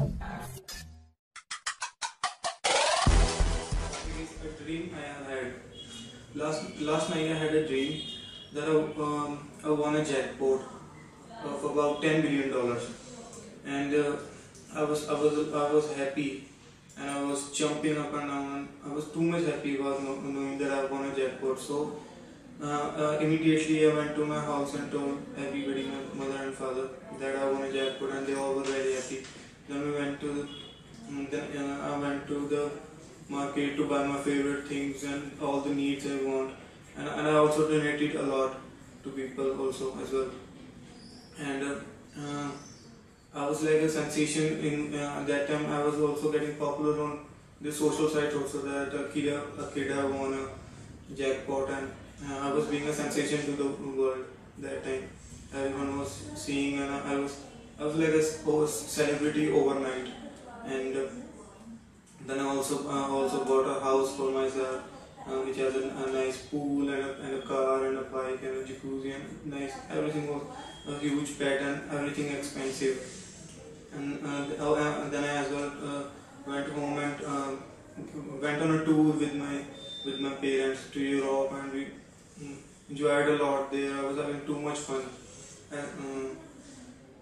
a dream I have had. Last last night I had a dream that I, um, I won a jackpot of about ten billion dollars, and uh, I was I was I was happy, and I was jumping up and down. I was too much happy about knowing that I won a jackpot. So uh, uh, immediately I went to my house and told everybody, my mother and father, that I won a jackpot, and they all were very. Then we went to the, then uh, I went to the market to buy my favorite things and all the needs I want, and, and I also donated a lot to people also as well. And uh, uh, I was like a sensation in uh, that time. I was also getting popular on the social sites also that a kid a kid had won a jackpot and uh, I was being a sensation to the world that time. Everyone was seeing and I was I was like a s- oh, celebrity overnight and. Uh, then I also uh, also bought a house for myself, uh, which has a, a nice pool and a, and a car and a bike and a jacuzzi and nice everything was a huge pet and everything expensive. And uh, oh, then I as well uh, went home and uh, went on a tour with my with my parents to Europe and we mm, enjoyed a lot there. I was having too much fun. And, um,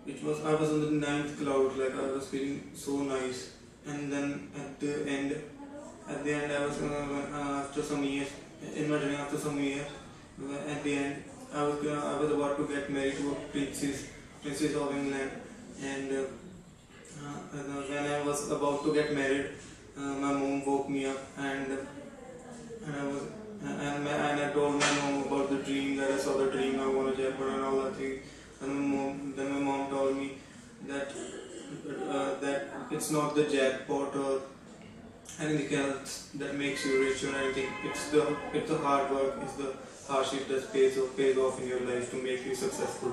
it was I was on the ninth cloud, like I was feeling so nice. And then at the end at the end I was uh, uh, after some years in after some years uh, at the end I was gonna, I was about to get married to a princess princess of England. And uh, uh, uh, when I was about to get married uh, my mom woke me up and and I was it's not the jackpot or anything else that makes you rich or anything. It's the it's the hard work, it's the hardship that pays off pays off in your life to make you successful.